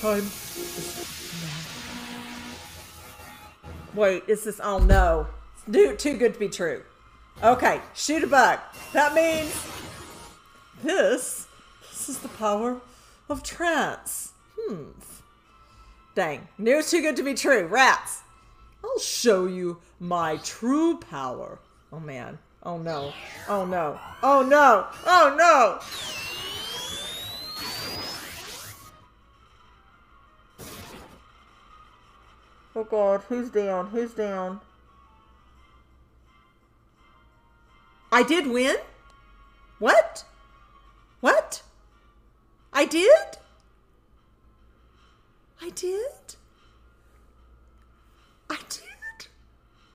time is now. Wait, is this? Oh no. Dude, too good to be true. Okay, shoot a bug. That means this. This is the power of trance. Hmm. Dang, knew it's too good to be true. Rats. I'll show you my true power. Oh man. Oh no. Oh no. Oh no. Oh no. Oh god, who's down? Who's down? I did win? What? What? I did? I did? I did?